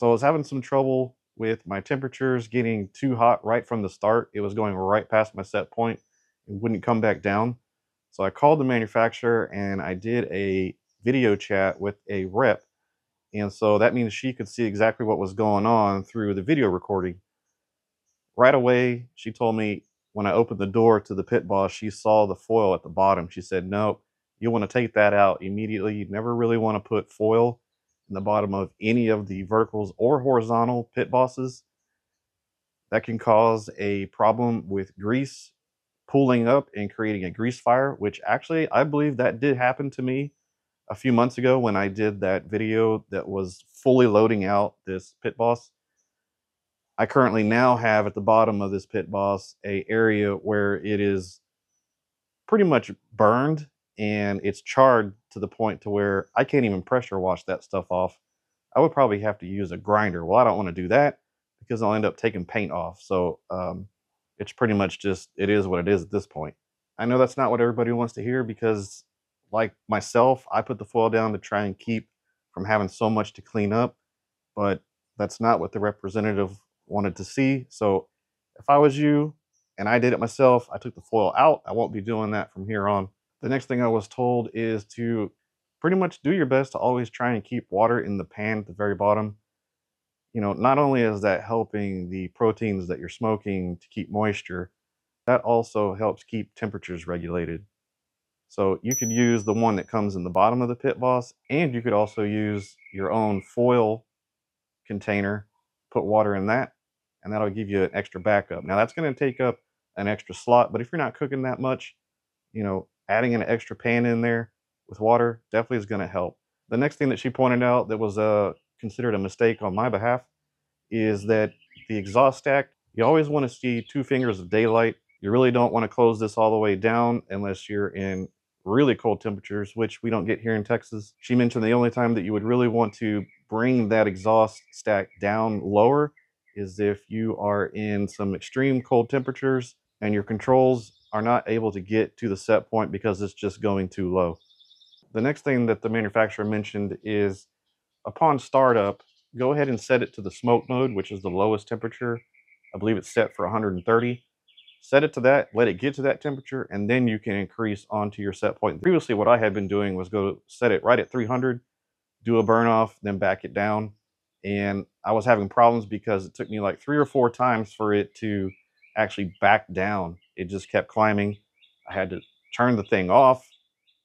So I was having some trouble with my temperatures getting too hot right from the start. It was going right past my set point and wouldn't come back down. So I called the manufacturer and I did a video chat with a rep. And so that means she could see exactly what was going on through the video recording. Right away, she told me when I opened the door to the pit boss, she saw the foil at the bottom. She said, no, you want to take that out immediately. You never really want to put foil in the bottom of any of the verticals or horizontal pit bosses. That can cause a problem with grease pooling up and creating a grease fire, which actually I believe that did happen to me a few months ago when I did that video that was fully loading out this pit boss. I currently now have at the bottom of this pit boss a area where it is pretty much burned and it's charred to the point to where I can't even pressure wash that stuff off. I would probably have to use a grinder. Well, I don't want to do that because I'll end up taking paint off. So um, it's pretty much just, it is what it is at this point. I know that's not what everybody wants to hear because like myself, I put the foil down to try and keep from having so much to clean up, but that's not what the representative wanted to see. So if I was you and I did it myself, I took the foil out. I won't be doing that from here on. The next thing I was told is to pretty much do your best to always try and keep water in the pan at the very bottom you know, not only is that helping the proteins that you're smoking to keep moisture, that also helps keep temperatures regulated. So you could use the one that comes in the bottom of the pit boss, and you could also use your own foil container, put water in that, and that'll give you an extra backup. Now that's going to take up an extra slot, but if you're not cooking that much, you know, adding an extra pan in there with water definitely is going to help. The next thing that she pointed out that was uh, considered a mistake on my behalf is that the exhaust stack, you always want to see two fingers of daylight. You really don't want to close this all the way down unless you're in really cold temperatures, which we don't get here in Texas. She mentioned the only time that you would really want to bring that exhaust stack down lower is if you are in some extreme cold temperatures and your controls are not able to get to the set point because it's just going too low. The next thing that the manufacturer mentioned is upon startup, go ahead and set it to the smoke mode, which is the lowest temperature. I believe it's set for 130. Set it to that, let it get to that temperature, and then you can increase onto your set point. Previously, what I had been doing was go set it right at 300, do a burn off, then back it down. And I was having problems because it took me like three or four times for it to actually back down. It just kept climbing. I had to turn the thing off,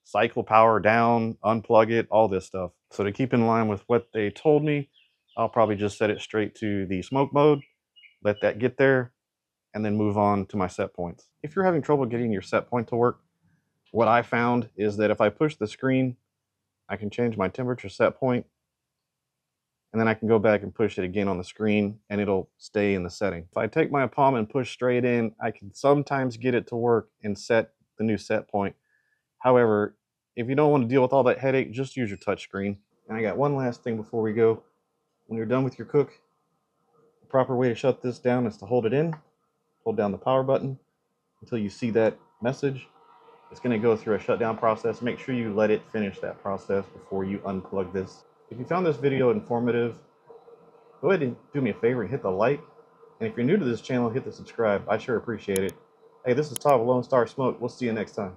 cycle power down, unplug it, all this stuff. So to keep in line with what they told me, I'll probably just set it straight to the smoke mode, let that get there, and then move on to my set points. If you're having trouble getting your set point to work, what I found is that if I push the screen, I can change my temperature set point, and then I can go back and push it again on the screen, and it'll stay in the setting. If I take my palm and push straight in, I can sometimes get it to work and set the new set point. However, if you don't want to deal with all that headache, just use your touch screen. And I got one last thing before we go. When you're done with your cook, the proper way to shut this down is to hold it in, hold down the power button until you see that message. It's going to go through a shutdown process. Make sure you let it finish that process before you unplug this. If you found this video informative, go ahead and do me a favor and hit the like. And if you're new to this channel, hit the subscribe. I sure appreciate it. Hey, this is Todd Lone Star Smoked. We'll see you next time.